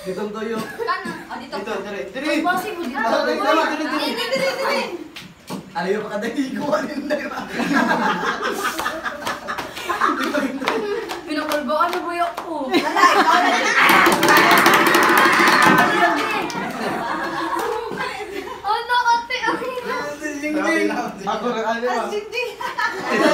Dito ang toyo. Kana? Ah, dito. Dito, dire, dire. Ay, mo dito. Tama, tama, tama, dire, dire. Alayo pa kadali ko anin na yun. Pinakulbaan na buyo ko. Wala, ikaw na din. Ano, ano, ate? Ano Ay, Ako rin, ano ba?